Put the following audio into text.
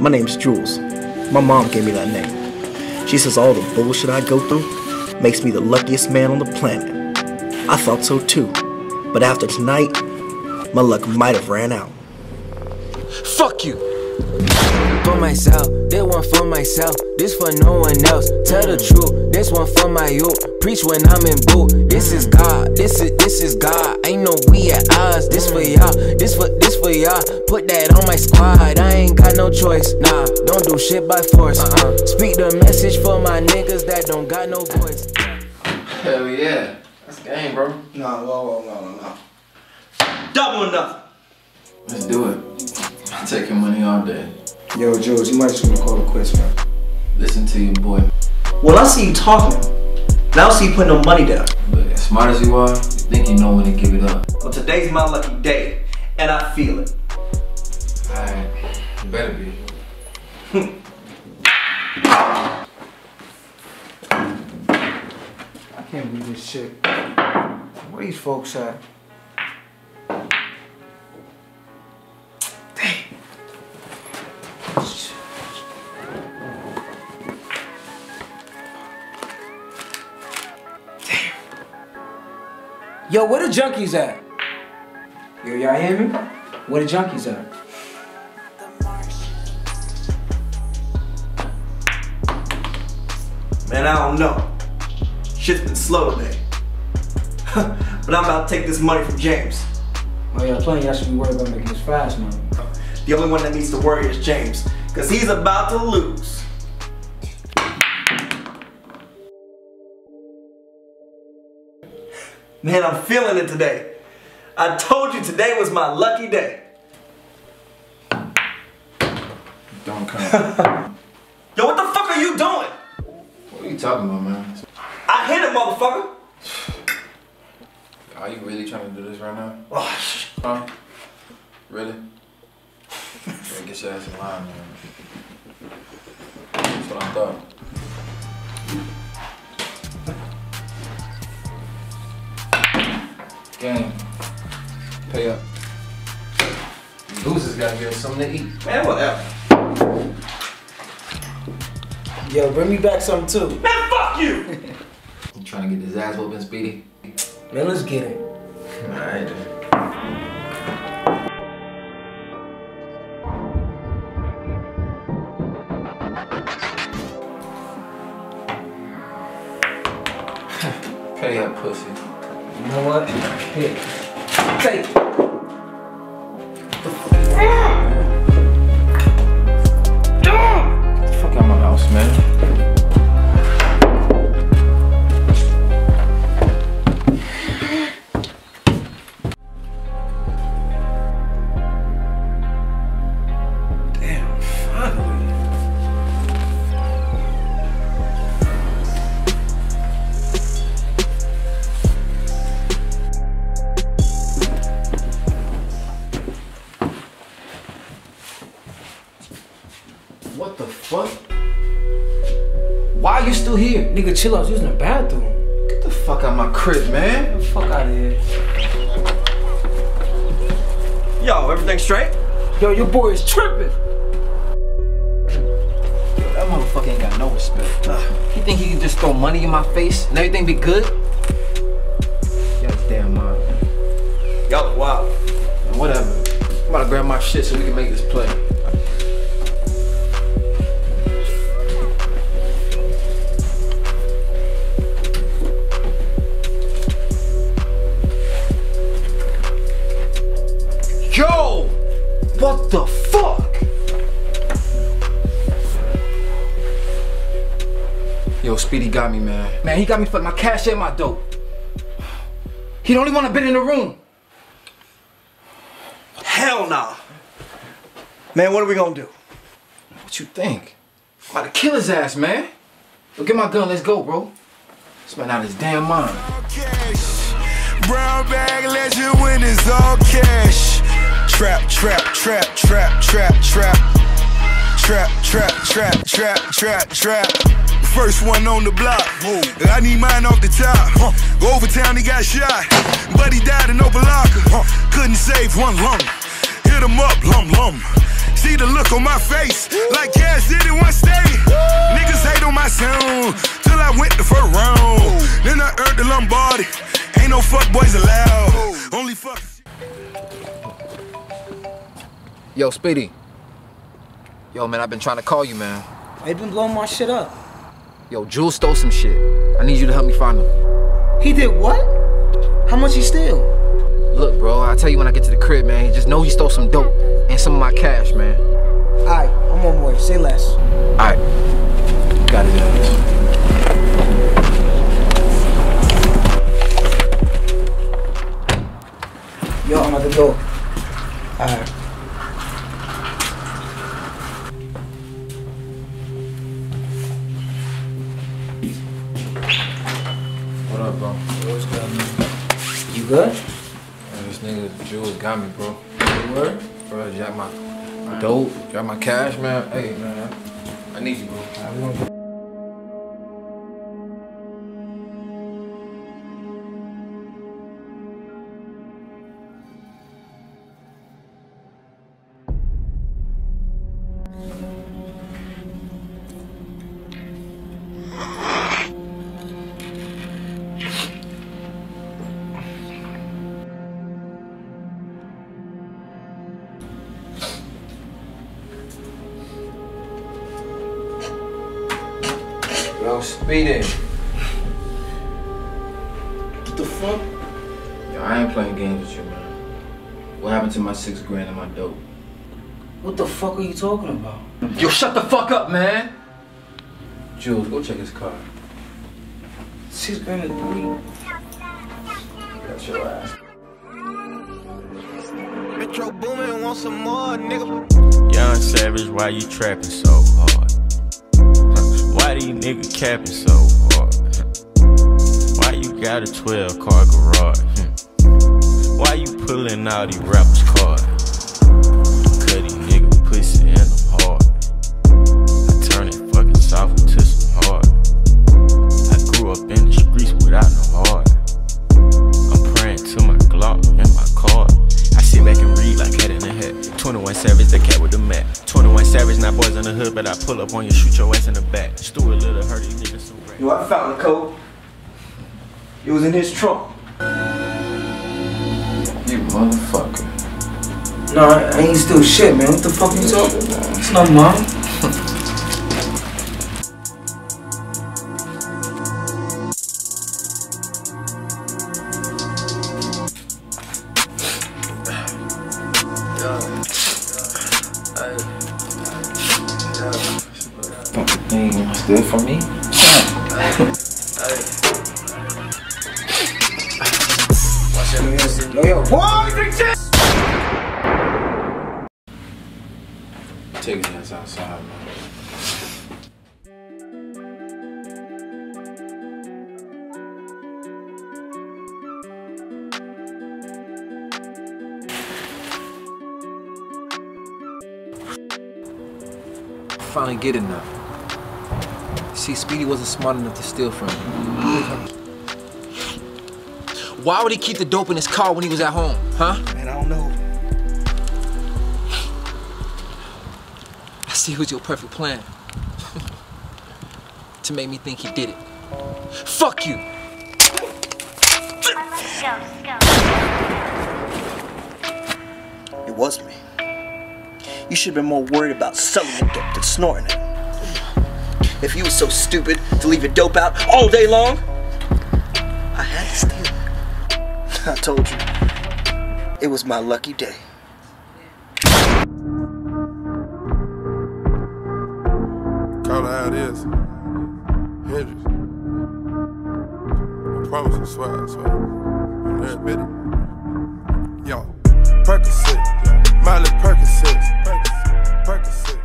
My name's Jules. My mom gave me that name. She says all the bullshit I go through makes me the luckiest man on the planet. I thought so too. But after tonight, my luck might have ran out. Fuck you! For myself, this one for myself, this for no one else. Tell the truth, this one for my youth. Preach when I'm in boot. This is God, this is this is God. Ain't no we at odds. This for y'all, this for this for y'all. Put that on my squad. I ain't got no choice. Nah, don't do shit by force. Uh-uh. Speak the message for my niggas that don't got no voice. Hell yeah. That's game, bro. No, no, no, no, no. Double or nothing. Let's do it. I'm taking money all day. Yo, George, you might just want to call it quits, man. Listen to your boy. Well, I see you talking. Now I see you putting no money down. But as smart as you are, you think you know when to give it up. Well, today's my lucky day, and I feel it. Alright, you better be. I can't believe this shit. Where these folks at? Yo, where the junkies at? Yo, y'all hear me? Where the junkies at? Man, I don't know. Shit's been slow today. but I'm about to take this money from James. Oh, y'all playing, y'all should be worried about making this fast money. The only one that needs to worry is James, because he's about to lose. Man, I'm feeling it today. I told you today was my lucky day. Don't come. Yo, what the fuck are you doing? what are you talking about, man? I hit it, motherfucker. Are you really trying to do this right now? Oh, Huh? Really? Get your ass in line, man. That's what I thought. Game. Pay up. Losers gotta get something to eat. man, whatever. Yo, bring me back something too. Man, fuck you. You trying to get his ass whooping, Speedy? Man, let's get it. Alright. Pay up, pussy. Here. You still here? Nigga, chill out. You was in the bathroom. Get the fuck out of my crib, man. Get the fuck out of here. Yo, everything straight? Yo, your boy is tripping. That motherfucker ain't got no respect. You think he can just throw money in my face and everything be good? Yeah, damn mind. Yo, wow. Whatever. I'm about to grab my shit so we can make this play. Yo! What the fuck? Yo, Speedy got me, man. Man, he got me for my cash and my dope. He the only one that been in the room. Hell nah. Man, what are we gonna do? What you think? I'm about to kill his ass, man. Yo, get my gun, let's go, bro. This man out his damn mind. Brown bag legend when it's all cash. Trap, trap, trap, trap, trap, trap. Trap, trap, trap, trap, trap, trap. First one on the block. I need mine off the top. Go over town, he got shot. He died in Opa-locka. Couldn't save one lung. Hit him up, lum lum. See the look on my face, like cash did it one stay. Niggas hate on my Yo, Speedy. Yo, man, I've been trying to call you, man. They've been blowing my shit up. Yo, Jules stole some shit. I need you to help me find him. He did what? How much he steal? Look, bro, I'll tell you when I get to the crib, man. Just know he stole some dope and some of my cash, man. Alright, I'm on my way. Say less. Alright. Got it, guys. Yo, I'm at the door. Alright. What got me, bro. You word? Bro, jack my dope, you got my cash, man. Hey, man, I need you, bro. Will. Yo, Speedy. What the fuck? Yo, I ain't playing games with you, man. What happened to my six grand and my dope? What the fuck are you talking about? Yo, shut the fuck up, man! Jules, go check his car. Six grand and three. That's your ass. Metro Boomin want some more, nigga. Young Savage, why you trapping so hard? Niggas capping so hard? Why you got a 12 car garage? Why you pulling out these rappers' cards? Cut these nigga pussy in them hard. I turn it fucking soft into some hard. I grew up in the streets without no heart. I'm praying to my Glock and my car. I sit back and read like cat in the hat. 21 Savage, the cat with the mat. 21 Savage, not boys in the hood, but I pull up on you, shoot your ass in the back. Stuart Little, hurt these niggas so bad. Yo, I found the code. It was in his trunk. You motherfucker. No, I ain't still shit, man. What the fuck you talking about? It's not mine. Fucking still for me? Take his ass outside, man. Finally get now. See, Speedy wasn't smart enough to steal from me. Why would he keep the dope in his car when he was at home, huh? Man, I don't know. I see it was your perfect plan. to make me think he did it. Fuck you! It was me. You should have been more worried about selling the dope than snorting it if you was so stupid to leave your dope out all day long? I had to steal it. I told you. It was my lucky day. Call it how it is. Hendrix. I promise I swear, I swear. I'm that bitty. Yo. Percocet. Molly Percocet. Percocet.